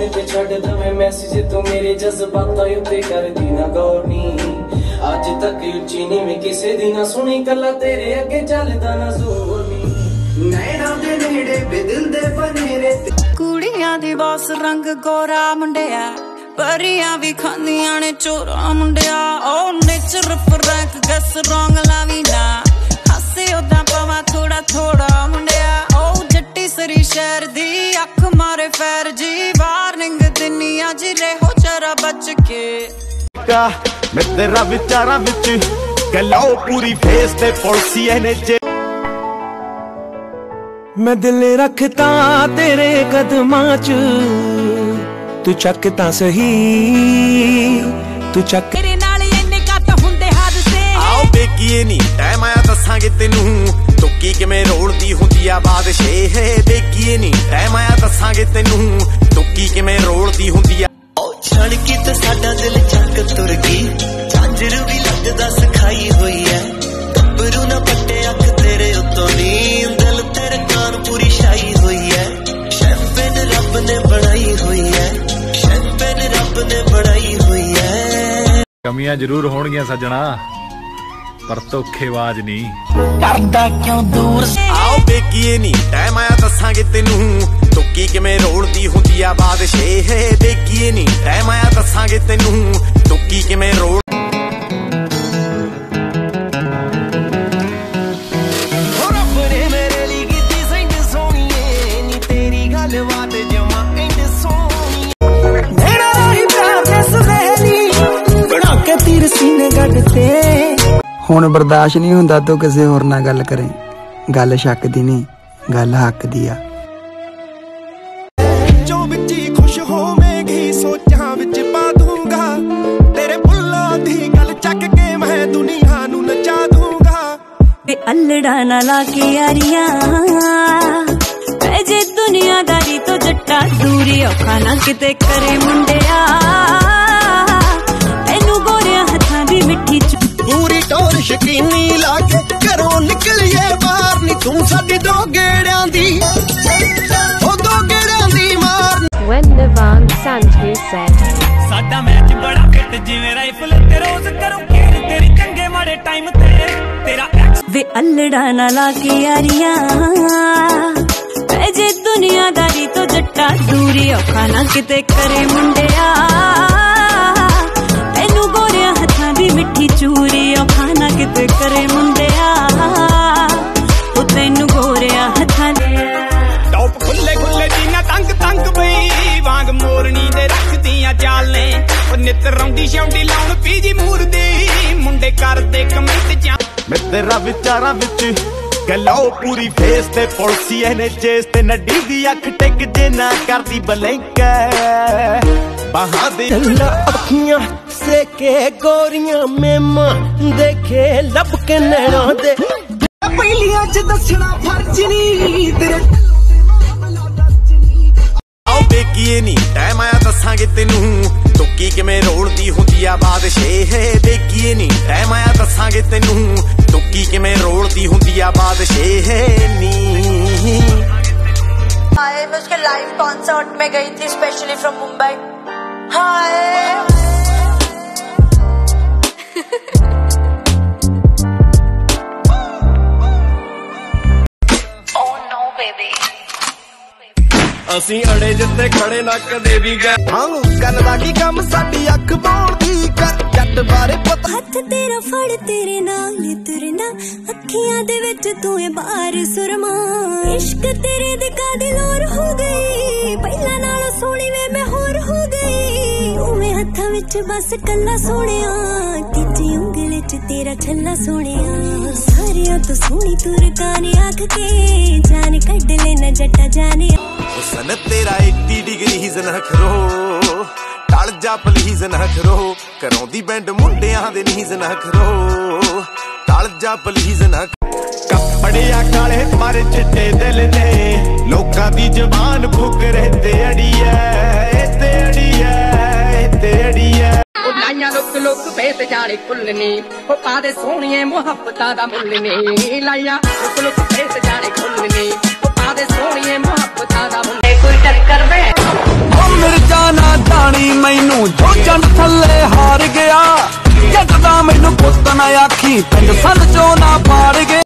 Phone ਤੇ ਛੱਡ ਦਵੇਂ message ਤੂੰ ਮੇਰੇ ਜਜ਼ਬਾਤਾਂ ਉੱਤੇ ਕਰਦੀ ਨਾ ਗੌਰ ਨੀ। ਅੱਜ ਤੱਕ ਉੱਚੀ ਨੀਵੀਂ ਕਿਸੇ ਦੀ ਨਾ ਸੁਣੀ, ਕੱਲਾ ਤੇਰੇ ਅੱਗੇ ਚੱਲਦਾ ਨਾ ਜ਼ੋਰ ਨੀ। ਨੈਣਾ ਦੇ ਨੇੜੇ ਬਿਦਲ ਦੇ ਬਨੇਰੇ ਕੁੜੀਆਂ ਦੀ ਬਾਸ ਰੰਗ ਗੋਰਾ ਮੁੰਡਿਆ, ਪਰੀਆਂ ਵੀ ਖਾਂਦੀਆਂ ਨੇ ਚੋਰਾ ਮੁੰਡਿਆ। ਓ ਨੇਚਰ ਫਰੈਂਕ ਗਸ ਰੰਗ ਲਾਵੀ ਨਾ। ਹਾਸੇ ਉਦਾਂ ਪਵਾ ਥੋੜਾ ਥੋੜਾ ਮੁੰਡਿਆ। ਓ ਜੱਟੀ ਸਰੀ ਸ਼ਹਿਰ ਦੀ ਅੱਖ ਮਾਰੇ ਫੈਰ ਜੀ ਬਚ ਕੇ ਕਾ ਮੈਂ ਤੇਰਾ ਵਿਚਾਰਾਂ ਵਿੱਚ। ਗੱਲਾਂ ਪੂਰੀ ਫੇਸ ਤੇ ਪੁਲਸੀ ਨੇ ਜੇ। ਮੈਂ ਦਿਲ ਰੱਖਤਾ ਤੇਰੇ ਕਦਮਾਂ 'ਚ। ਤੂੰ ਚੱਕ ਤਾਂ ਸਹੀ। ਤੂੰ ਚੱਕ ਤੇਰੇ ਨਾਲ ਇੰਨੇ ਕੱਟ ਹੁੰਦੇ ਹਾਦਸੇ। ਆਓ ਬੇਕੀਏ ਨਹੀਂ ਟਾਈਮ ਆਇਆ ਦੱਸਾਂਗੇ ਤੈਨੂੰ। ਤੁੱਕੀ ਕਿਵੇਂ ਰੋਲਦੀ ਹੁੰਦੀ ਆ ਬਾਦਸ਼ਾਹ। ਹੈ ਬੇਕੀਏ ਨਹੀਂ ਟਾਈਮ ਆਇਆ ਦੱਸਾਂਗੇ ਤੈਨੂੰ। ਤੁੱਕੀ ਕਿਵੇਂ ਰੋਲਦੀ ਹੁੰਦੀ ਆ ਤੇ ਸਾਡਾ ਦਿਲ ਚੱਕ ਤੁਰ ਗਈ। ਝਾਂਜਰ ਵੀ ਲੱਗਦਾ ਸਖਾਈ ਹੋਈ ਐ। ਗੱਭਰੂ ਨਾ ਪੱਟੇ ਅੱਖ ਤੇਰੇ ਉੱਤੋਂ ਨੀ। ਦਿਲ ਤੇਰੇ ਕਾਨ ਪੂਰੀ ਛਾਈ ਹੋਈ ਐ। ਸ਼ੈਂਪੇਨ ਰੱਬ ਨੇ ਬਣਾਈ ਹੋਈ ਐ। ਸ਼ੈਂਪੇਨ ਰੱਬ ਨੇ ਬਣਾਈ ਹੋਈ ਐ। ਕਮੀਆਂ ਜ਼ਰੂਰ ਹੋਣਗੀਆਂ ਸੱਜਣਾ ਪਰ ਧੋਖੇਬਾਜ਼ ਨਹੀਂ ਕਰਦਾ ਕਿਉਂ ਦੂਰ ਆਓ ਬੇਕੀਏ ਨਹੀਂ ਟਾਈਮ ਆਇਆ ਦੱਸਾਂਗੇ ਤੈਨੂੰ। ਤੁੱਕੀ ਕਿਵੇਂ ਰੋਲਦੀ ਹੁੰਦੀ ਆ ਬਾਦਸ਼ਾਹ? ਹੈ ਬੇਕੀਏ ਨਹੀਂ ਟਾਈਮ ਆਇਆ ਦੱਸਾਂਗੇ ਤੈਨੂੰ ਤੁੱਕੀ ਕਿਵੇਂ ਰੋਲ ਹੋ ਰੱਬ ਨੇ ਮੇਰੇ ਲਈ ਕੀਤੀ ਸੈਂਡ ਸੋਣੀਏ ਨੀ ਤੇਰੀ ਗੱਲਬਾਤ ਜਮਾ ਐਂਡ ਸੋਹਣੀ। ਮੇਰਾ ਰਹੀ ਪਿਆਰ ਦੇ ਸਵੇਲੀ ਬਣਾ ਕੇ ਤੀਰ ਸੀਨੇ ਗੱਡ ਤੇ। ਹੁਣ ਬਰਦਾਸ਼ਤ ਨਹੀਂ ਹੁੰਦਾ ਤੂੰ ਕਿਸੇ ਹੋਰ ਨਾਲ ਗੱਲ ਕਰੇ। ਗੱਲ ਸ਼ੱਕ ਦੀ ਨਹੀਂ ਗੱਲ ਹੱਕ ਦੀ ਆ। ਵੇ ਅਲੜਾ ਨਾ ਲਾ ਕੇ ਯਾਰੀਆਂ ਪੈ ਜੇ ਦੁਨੀਆਦਾਰੀ ਤੋਂ ਜੱਟਾ ਦੂਰੀ ਔਖਾ ਨਾ ਕਿਤੇ ਕਰੇ ਮੁੰਡਿਆ ਤੈਨੂੰ ਗੋਰਿਆਂ ਹੱਥਾਂ ਦੀ ਮਿੱਠੀ ਚ ਪੂਰੀ ਟੋਰ ਸ਼ਕੀਨੀ ਲਾ ਕੇ ਘਰੋਂ ਨਿਕਲੀਏ ਬਾਹਰ ਨੀ ਤੂੰ ਸਾਡੀ ਦੋ ਗੇੜਿਆਂ ਦੀ ਉਹ ਦੋ ਗੇੜਿਆਂ ਦੀ ਮਾਰ When Navan Sandhu said, ਸਾਡਾ ਮੈਚ ਬੜਾ ਫਿੱਟ ਜਿਵੇਂ ਰਾਈਫਲ ਤੇ ਰੋਜ਼ ਕਰੂੰ ਖੇਡ ਤੇਰੀ ਚੰਗੇ ਮਾੜੇ ਟਾਈਮ ਤੇ ਤੇਰਾ ਐਕਸ ਵੇ ਅਲੜਾ ਨਾ ਲਾ ਕੇ ਯਾਰੀਆਂ ਜੇ ਦੁਨੀਆਦਾਰੀ ਤੋਂ ਜੱਟਾ ਦੂਰੀ ਔਖਾ ਨਾ ਕਿਤੇ ਕਰੇ ਮੁੰਡਿਆ। ਤੈਨੂੰ ਗੋਰਿਆਂ ਹੱਥਾਂ ਦੀ ਮਿੱਠੀ ਚੂਰੀ ਔਖਾ ਨਾ ਕਿਤੇ ਕਰੇ ਮੁੰਡਿਆ। ਉਹ ਤੈਨੂੰ ਗੋਰਿਆਂ ਹੱਥਾਂ ਦੀ ਟੌਪ ਖੁੱਲੇ ਖੁੱਲੇ ਜੀਨਾ ਤੰਗ ਤੰਗ ਬਈ ਵਾਂਗ ਮੋਰਨੀ ਦੇ ਰੱਖਦੀਆਂ ਚਾਲੇ ਉਹ ਨਿਤ ਰੌਂਦੀ ਸ਼ੌਂਡੀ ਲਾਉਣ ਪੀਜੀ ਮੂਰਦੀ। ਮੁੰਡੇ ਕਰਦੇ ਕਮੈਂਟ ਜਾਂ ਮੈਂ ਤੇਰਾ ਵਿਚਾਰਾਂ ਵਿੱਚ ਗੱਲਾਂ ਪੂਰੀ ਫੇਸ ਤੇ ਪੁਲਸੀ ਨੇ ਚੇਸ ਤੇ ਨੱਡੀ ਦੀ ਅੱਖ ਟਿਕ ਜੇ ਨਾ ਕਰਦੀ ਬਲੈਂਕ। ਬਾਹਾਂ ਦੇ ਲਾ ਅੱਖੀਆਂ ਸੇਕੇ ਗੋਰੀਆਂ ਮੇਮਾ ਦੇਖੇ ਲੱਭ ਕੇ ਨੈਣਾ ਦੇ। ਪਹਿਲੀਆਂ ਚ ਦੱਸਣਾ ਫਰਜ਼ ਨਹੀਂ ਤੇਰੇ ਆਓ ਬੇਕੀਏ ਨਹੀਂ ਟਾਈਮ ਆਇਆ ਦੱਸਾਂਗੇ ਤੈਨੂੰ। ਰੋਲਦੀ ਹੁੰਦੀ ਆ ਬਾਦਸ਼ਾਹ ਹੈ ਬੇਕੀਏ ਨਹੀਂ ਟਾਈਮ ਆਇਆ ਦੱਸਾਂਗੇ ਤੈਨੂੰ ਤੁੱਕੀ ਕਿਵੇਂ ਰੋਲਦੀ ਹੁੰਦੀ ਆ ਬਾਦਸ਼ਾਹ ਨੀ हाय मैं उसके लाइव कॉन्सर्ट में गई थी स्पेशली फ्रॉम मुंबई हाय ਅਸੀਂ ਅੜੇ ਜਿੱਤੇ ਖੜੇ ਨਾ ਕਦੇ ਵੀ ਗਏ ਹਾਂ ਗੱਲ ਦਾ ਕੀ ਕੰਮ? ਸਾਡੀ ਅੱਖ ਬੋਲਦੀ ਕਰ। ਜੱਟ ਬਾਰੇ ਪਤਾ ਹੱਥ ਤੇਰਾ ਫੜ ਤੇਰੇ ਨਾਲ ਤੁਰਨਾ। ਅੱਖੀਆਂ ਦੇ ਵਿੱਚ ਤੂੰ ਏ ਬਾਹਰ ਸੁਰਮਾ। ਇਸ਼ਕ ਤੇਰੇ ਦੇ ਕਾਦੀ ਲੋਰ ਹੋ ਗਈ? ਪਹਿਲਾਂ ਨਾਲੋਂ ਸੋਹਣੀ ਵੇ ਮੈਂ ਹੋਰ ਹੋ ਗਈ। ਉਵੇਂ ਹੱਥਾਂ ਵਿੱਚ ਬਸ ਕੱਲਾ ਸੋਹਣਿਆ। ਤੀਜੀ ਉਂਗਲ 'ਚ ਤੇਰਾ ਛੱਲਾ ਸੋਹਣਿਆ। ਸਾਰਿਆਂ ਤੋਂ ਸੋਹਣੀ ਤੂੰ ਕਾਨੇ ਆਖ ਕੇ। ਜਾਨ ਕੱਢ ਲੈਣਾ ਜੱਟਾ ਜਾਣਿਆ ਹੁਸਨ ਤੇਰਾ 80 ਡਿਗਰੀ ਹਿਜ਼ਨ ਖਰੋ ਟਲ ਜਾ ਪਲੀਜ਼ ਨਾ ਕਰੋ ਕਰਾਉਂਦੀ ਬੈਂਡ ਮੁੰਡਿਆਂ ਦੇ ਨੀਜ਼ ਨਾ ਕਰੋ ਟਲ ਜਾ ਪਲੀਜ਼ ਨਾ ਕੱਪੜਿਆ ਕਾਲੇ ਮਾਰੇ ਚਿੱਟੇ ਦਿਲ ਨੇ। ਲੋਕਾਂ ਦੀ ਜ਼ਬਾਨ ਫੁੱਕ ਰਹਿੰਦੇ ਅੜੀਏ ਤੇ ਅੜੀਏ ਤੇ ਅੜੀਏ। ਉਹ ਲਾਈਆਂ ਲੁੱਕ ਲੁੱਕ ਫੇਸ ਜਾਣੇ ਖੁੱਲਣੀ ਉਹ ਪਾਦੇ ਸੋਹਣੀਏ ਮੁਹੱਬਤਾਂ ਦਾ ਮੁੱਲ ਨਹੀਂ ਲਾਈਆਂ ਲੁੱਕ ਲੁੱਕ ਫੇਸ ਜਾਣੇ ਖੁੱਲਣੀ ਉਹ ਪਾਦੇ ਸੋਹਣੀਏ ਕੋਈ ਟੱਕਰ ਵੇ